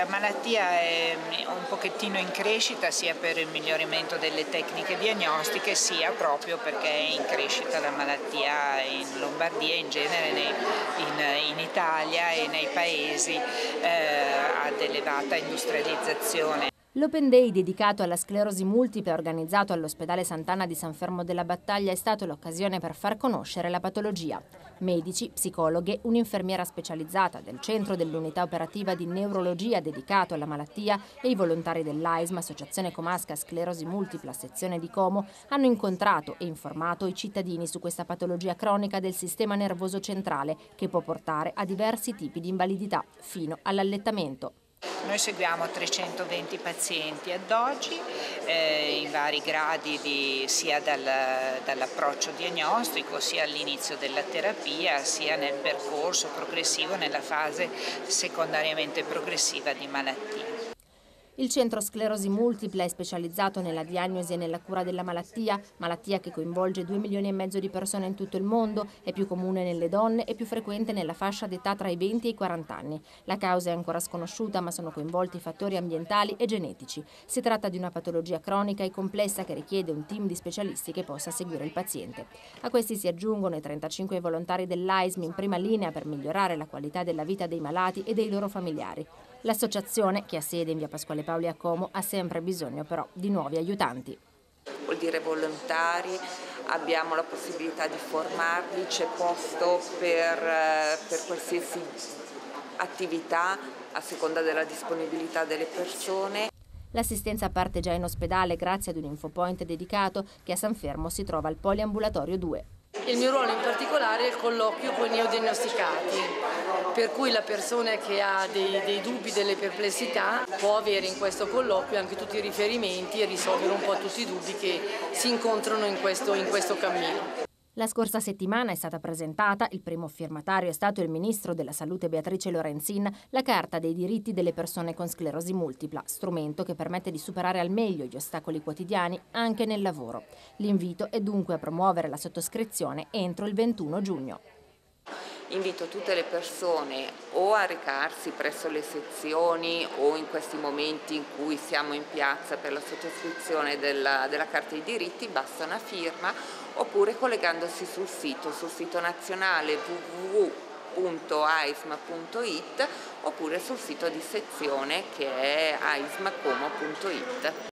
La malattia è un pochettino in crescita sia per il miglioramento delle tecniche diagnostiche sia proprio perché è in crescita la malattia in Lombardia in genere in, Italia e nei paesi eh, ad elevata industrializzazione. L'Open Day dedicato alla sclerosi multipla organizzato all'ospedale Sant'Anna di San Fermo della Battaglia è stato l'occasione per far conoscere la patologia. Medici, psicologhe, un'infermiera specializzata del centro dell'unità operativa di neurologia dedicato alla malattia e i volontari dell'AISM, Associazione Comasca Sclerosi Multipla, sezione di Como, hanno incontrato e informato i cittadini su questa patologia cronica del sistema nervoso centrale che può portare a diversi tipi di invalidità, fino all'allettamento. Noi seguiamo 320 pazienti ad oggi eh, in vari gradi di, sia dal, dall'approccio diagnostico sia all'inizio della terapia sia nel percorso progressivo nella fase secondariamente progressiva di malattia. Il centro sclerosi multipla è specializzato nella diagnosi e nella cura della malattia, malattia che coinvolge 2 milioni e mezzo di persone in tutto il mondo, è più comune nelle donne e più frequente nella fascia d'età tra i 20 e i 40 anni. La causa è ancora sconosciuta ma sono coinvolti fattori ambientali e genetici. Si tratta di una patologia cronica e complessa che richiede un team di specialisti che possa seguire il paziente. A questi si aggiungono i 35 volontari dell'AISM in prima linea per migliorare la qualità della vita dei malati e dei loro familiari. L'associazione, che ha sede in via Pasquale Paoli a Como, ha sempre bisogno però di nuovi aiutanti. Vuol dire volontari, abbiamo la possibilità di formarli, c'è posto per, eh, per qualsiasi attività a seconda della disponibilità delle persone. L'assistenza parte già in ospedale grazie ad un infopoint dedicato che a San Fermo si trova al Poliambulatorio 2. Il mio ruolo in particolare è il colloquio con i neodiagnosticati, per cui la persona che ha dei, dei, dubbi, delle perplessità può avere in questo colloquio anche tutti i riferimenti e risolvere un po' tutti i dubbi che si incontrano in questo, in questo cammino. La scorsa settimana è stata presentata, il primo firmatario è stato il ministro della Salute Beatrice Lorenzin, la Carta dei diritti delle persone con sclerosi multipla, strumento che permette di superare al meglio gli ostacoli quotidiani anche nel lavoro. L'invito è dunque a promuovere la sottoscrizione entro il 21 giugno invito tutte le persone o a recarsi presso le sezioni o in questi momenti in cui siamo in piazza per la sottoscrizione della, della Carta dei diritti, basta una firma, oppure collegandosi sul sito, sul sito nazionale www.aisma.it oppure sul sito di sezione che è aismacomo.it.